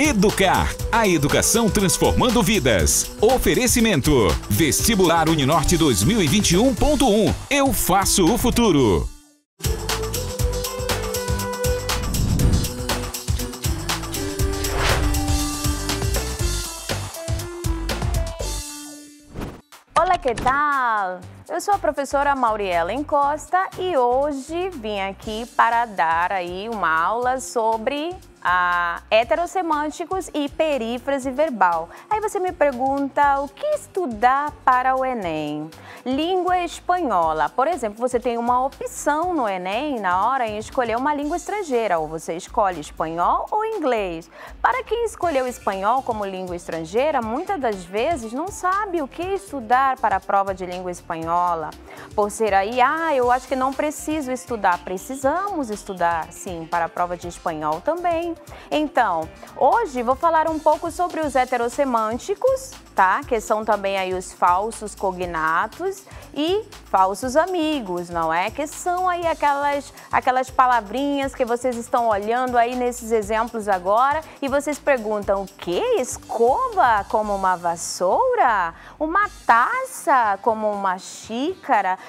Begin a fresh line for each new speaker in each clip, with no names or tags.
Educar. A educação transformando vidas. Oferecimento. Vestibular Uninorte 2021.1. Eu faço o futuro.
Olá, que tal? Eu sou a professora Mauriela Encosta e hoje vim aqui para dar aí uma aula sobre a heterossemânticos e perífrase verbal. Aí você me pergunta o que estudar para o Enem? Língua espanhola. Por exemplo, você tem uma opção no Enem na hora em escolher uma língua estrangeira, ou você escolhe espanhol ou inglês. Para quem escolheu espanhol como língua estrangeira, muitas das vezes não sabe o que estudar para a prova de língua espanhola. Por ser aí, ah, eu acho que não preciso estudar. Precisamos estudar, sim, para a prova de espanhol também. Então, hoje vou falar um pouco sobre os heterossemânticos, tá? Que são também aí os falsos cognatos e falsos amigos, não é? Que são aí aquelas, aquelas palavrinhas que vocês estão olhando aí nesses exemplos agora e vocês perguntam, o que? Escova como uma vassoura? Uma taça como uma?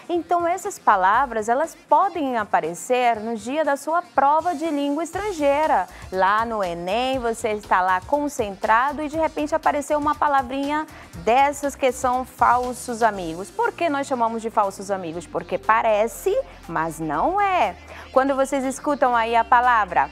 Então essas palavras, elas podem aparecer no dia da sua prova de língua estrangeira. Lá no Enem, você está lá concentrado e de repente apareceu uma palavrinha dessas que são falsos amigos. Por que nós chamamos de falsos amigos? Porque parece, mas não é. Quando vocês escutam aí a palavra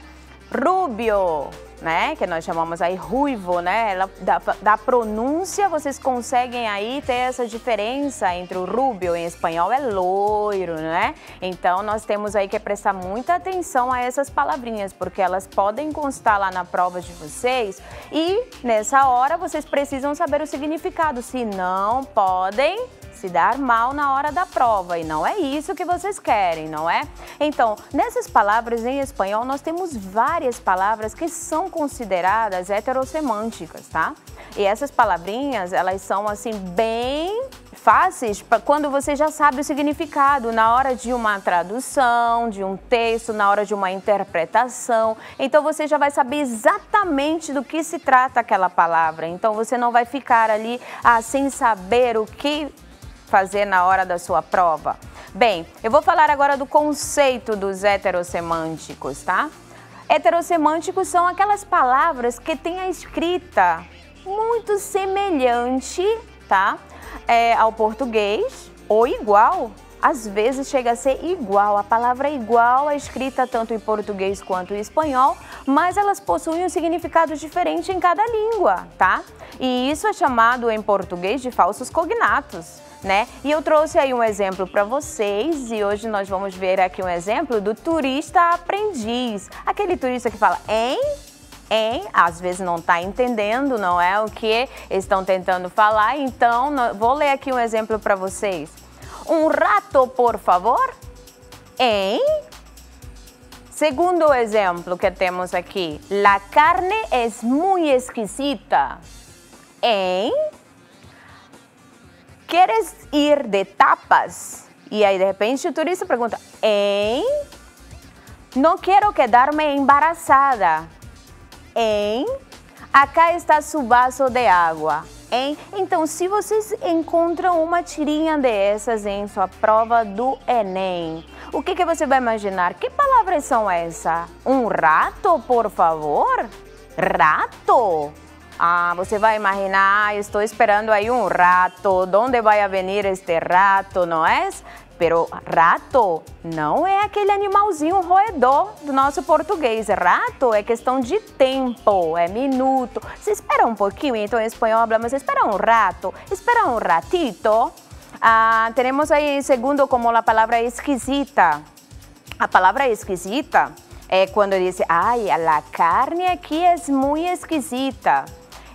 rubio, né? Que nós chamamos aí ruivo, né? Ela, da, da, pronúncia, vocês conseguem aí ter essa diferença entre o rubio em espanhol é loiro, né? Então nós temos aí que prestar muita atenção a essas palavrinhas, porque elas podem constar lá na prova de vocês e nessa hora vocês precisam saber o significado, se não podem se dar mal na hora da prova e não é isso que vocês querem, não é? Então, nessas palavras em espanhol, nós temos várias palavras que são consideradas heterossemânticas, tá? E essas palavrinhas, elas são assim bem fáceis quando você já sabe o significado na hora de uma tradução, de um texto, na hora de uma interpretação. Então você já vai saber exatamente do que se trata aquela palavra. Então você não vai ficar ali ah, sem saber o que fazer na hora da sua prova? Bem, eu vou falar agora do conceito dos heterossemânticos, tá? Heterossemânticos são aquelas palavras que têm a escrita muito semelhante, tá? É, ao português ou igual. Às vezes chega a ser igual, a palavra é igual é escrita tanto em português quanto em espanhol, mas elas possuem um significado diferente em cada língua, tá? E isso é chamado em português de falsos cognatos né? E eu trouxe aí um exemplo para vocês e hoje nós vamos ver aqui um exemplo do turista aprendiz. Aquele turista que fala, hein? Hein? Às vezes não está entendendo, não é o que estão tentando falar, então vou ler aqui um exemplo para vocês. Um rato, por favor? Hein? Segundo exemplo que temos aqui, la carne es muy esquisita. Hein? ¿Quieres ir de tapas? E aí, de repente, o turista pergunta: Hein? Não quero quedar-me embaraçada. Hein? Acá está seu vaso de água. Hein? Então, se vocês encontram uma tirinha dessas em sua prova do Enem, o que, que você vai imaginar? Que palavras são essas? Um rato, por favor? Rato? Ah, você vai imaginar, estou esperando aí um rato, onde vai venir este rato, não é? Pero rato não é aquele animalzinho roedor do nosso português. Rato é questão de tempo, é minuto. Se espera um pouquinho, então em espanhol hablamos, espera um rato, espera um ratito. Ah, temos aí segundo como a palavra esquisita. A palavra esquisita é quando diz, ai, a carne aqui é muito esquisita.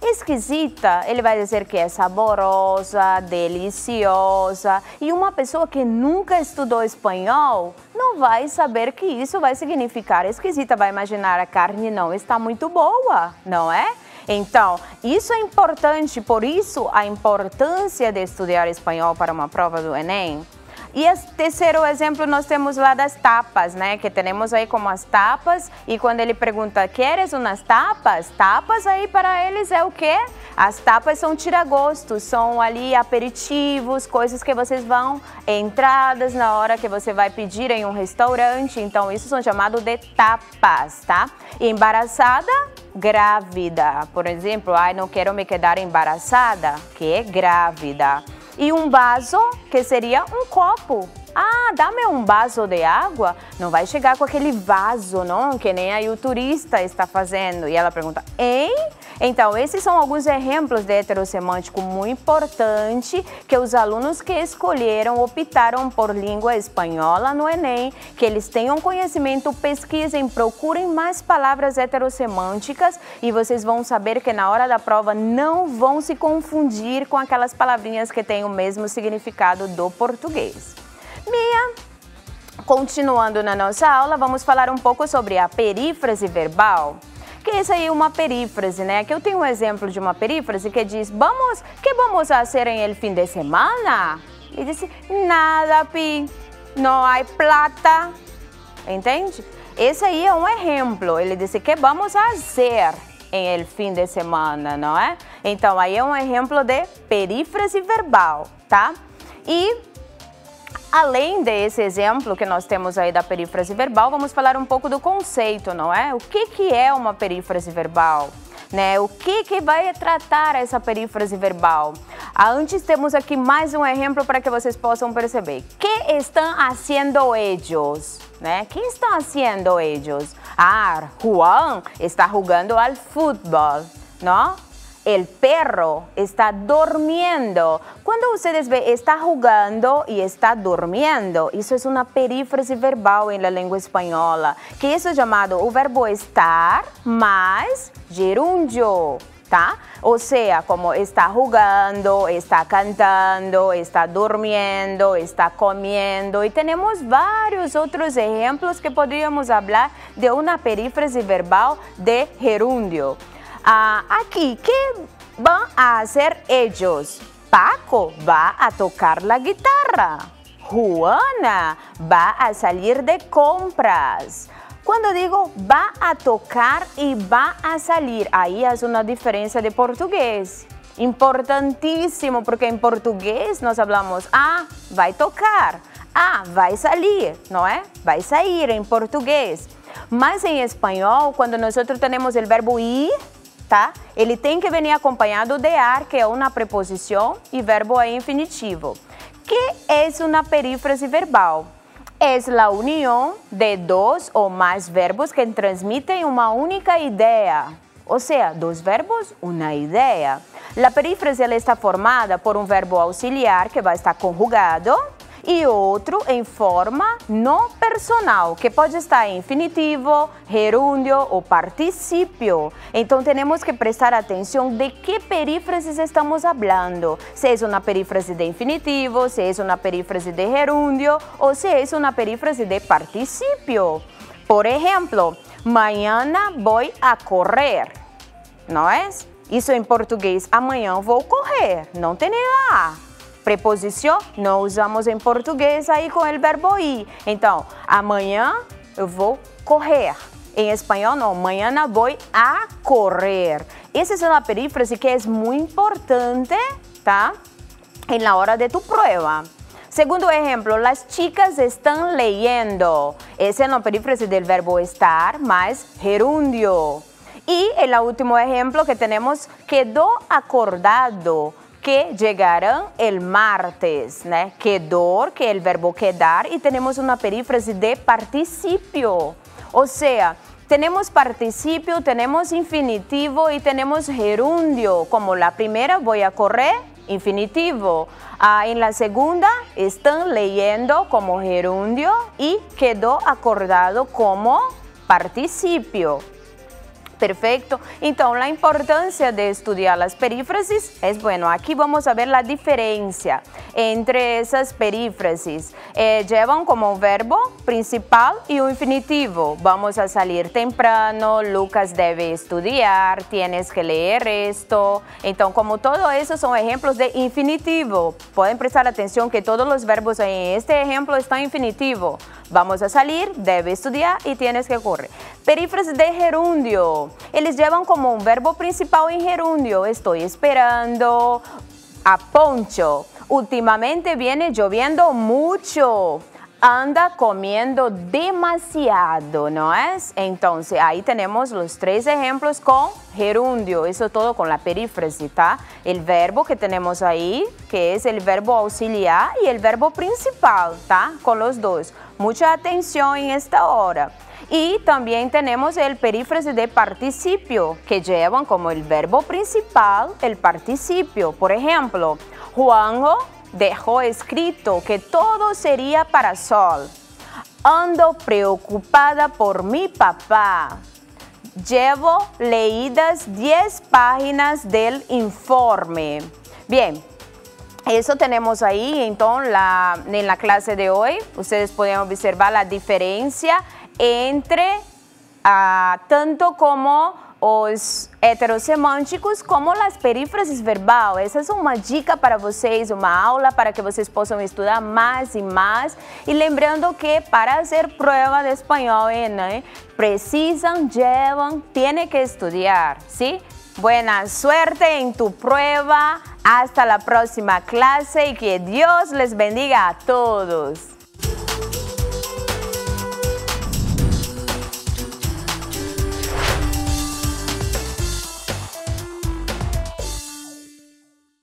Esquisita, ele vai dizer que é saborosa, deliciosa. E uma pessoa que nunca estudou espanhol não vai saber que isso vai significar esquisita, vai imaginar a carne não está muito boa, não é? Então, isso é importante, por isso a importância de estudar espanhol para uma prova do Enem. E o terceiro exemplo nós temos lá das tapas, né? Que temos aí como as tapas. E quando ele pergunta, queres umas tapas? Tapas aí para eles é o quê? As tapas são tiragostos, são ali aperitivos, coisas que vocês vão, entradas na hora que você vai pedir em um restaurante. Então, isso são chamados de tapas, tá? embaraçada, grávida. Por exemplo, ai, não quero me quedar embaraçada, que é grávida. E um vaso, que seria um copo. Ah, dá-me um vaso de água. Não vai chegar com aquele vaso, não? Que nem aí o turista está fazendo. E ela pergunta, hein? Então, esses são alguns exemplos de heterossemântico muito importante que os alunos que escolheram, optaram por língua espanhola no Enem, que eles tenham conhecimento, pesquisem, procurem mais palavras heterossemânticas e vocês vão saber que na hora da prova não vão se confundir com aquelas palavrinhas que têm o mesmo significado do português. Mia, continuando na nossa aula, vamos falar um pouco sobre a perífrase verbal que isso aí é uma perífrase, né? Aqui eu tenho um exemplo de uma perífrase que diz, vamos, que vamos fazer em el fim de semana? E disse, nada, pi, não há plata, entende? Esse aí é um exemplo, ele disse, que vamos fazer em el fim de semana, não é? Então, aí é um exemplo de perífrase verbal, tá? E Além desse exemplo que nós temos aí da perífrase verbal, vamos falar um pouco do conceito, não é? O que, que é uma perífrase verbal? Né? O que, que vai tratar essa perífrase verbal? Ah, antes temos aqui mais um exemplo para que vocês possam perceber. Que estão fazendo eles? Né? Que estão fazendo eles? Ah, Juan está jogando ao futebol, não? El perro está durmiendo. Cuando ustedes ven, está jugando y está durmiendo, eso es una perífrase verbal en la lengua española, que eso es llamado o verbo estar más gerundio. Tá? Ou seja, como está jugando, está cantando, está durmiendo, está comiendo. E temos vários outros exemplos que poderíamos falar de uma perífrase verbal de gerúndio. Ah, aquí, ¿qué van a hacer ellos? Paco va a tocar la guitarra. Juana va a salir de compras. Quando digo va a tocar e va a salir, aí há uma diferença de português. Importantíssimo, porque em português nós falamos ah, vai tocar, ah, vai sair, não é? Vai sair em português. Mas em espanhol, quando nós temos o verbo ir, tá? Ele tem que vir acompanhado de ar, que é uma preposição, e verbo é infinitivo. Que é uma perífrase verbal? É a união de dois ou mais verbos que transmitem uma única ideia. Ou seja, dois verbos, uma ideia. A perífrase está formada por um verbo auxiliar que vai estar conjugado e outro em forma não personal, que pode estar em infinitivo, gerúndio ou particípio. Então temos que prestar atenção de que perífrases estamos falando. Se é uma perífrase de infinitivo, se é uma perífrase de gerúndio ou se é uma perífrase de particípio. Por exemplo, mañana vou a correr, não é? Isso em português, amanhã vou correr, não tem nada Preposição não usamos em português aí com o verbo ir. Então, amanhã eu vou correr. Em espanhol, não. Amanhã vou a correr. Essa é uma perífrase que é muito importante, tá? Em la hora de tu prova. Segundo exemplo, as chicas estão leyendo. Essa é uma perífrase do verbo estar mais gerúndio. E o último exemplo que temos, quedou acordado que llegarán el martes, né? Quedor, que o verbo quedar, e temos uma perífrase de participio. Ou seja, temos participio, temos infinitivo e temos gerúndio. Como a primeira, vou a correr, infinitivo. Ah, en la segunda, están leyendo como gerundio y quedó acordado como participio perfecto. Então, la importancia de estudiar las perífrases es bueno. Aquí vamos a ver la diferencia entre esas perífrases. Eh, llevan como verbo principal y o infinitivo. Vamos a salir temprano, Lucas debe estudiar. tienes que leer esto. Então, como todo eso son ejemplos de infinitivo. Pueden prestar atención que todos los verbos en este ejemplo están infinitivo. Vamos a salir, debe estudiar y tienes que correr. Perífrasis de gerundio. Eles llevan como un verbo principal en gerundio. Estoy esperando a poncho. Últimamente viene lloviendo mucho anda comiendo demasiado, ¿no es? Entonces, ahí tenemos los tres ejemplos con gerundio, eso todo con la perífrasis, ¿está? El verbo que tenemos ahí, que es el verbo auxiliar y el verbo principal, ¿está? Con los dos. Mucha atención en esta hora. Y también tenemos el perífrasis de participio, que llevan como el verbo principal el participio. Por ejemplo, Juanjo dejó escrito que todo sería para Sol. Ando preocupada por mi papá. Llevo leídas 10 páginas del informe. Bien, eso tenemos ahí, entonces, en la clase de hoy, ustedes pueden observar la diferencia entre uh, tanto como os heterosemânticos como as perífrases verbal. Essa é uma dica para vocês, uma aula para que vocês possam estudar mais e mais. E lembrando que para fazer prova de espanhol, né, precisam, llevan, têm que estudar, ¿sí? Buena suerte en tu prueba. Hasta la próxima clase y que Dios les bendiga a todos.